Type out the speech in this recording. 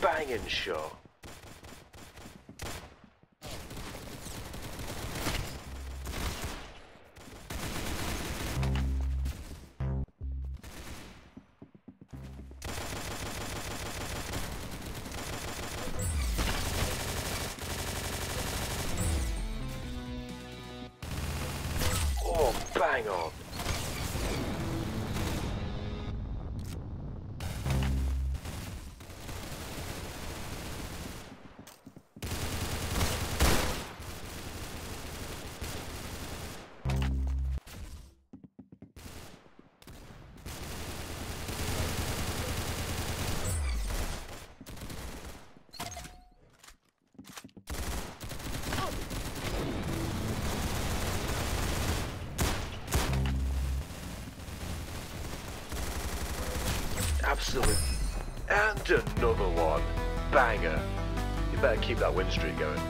banging shot. Oh, bang on. Absolute. And another one. Banger. You better keep that win streak going.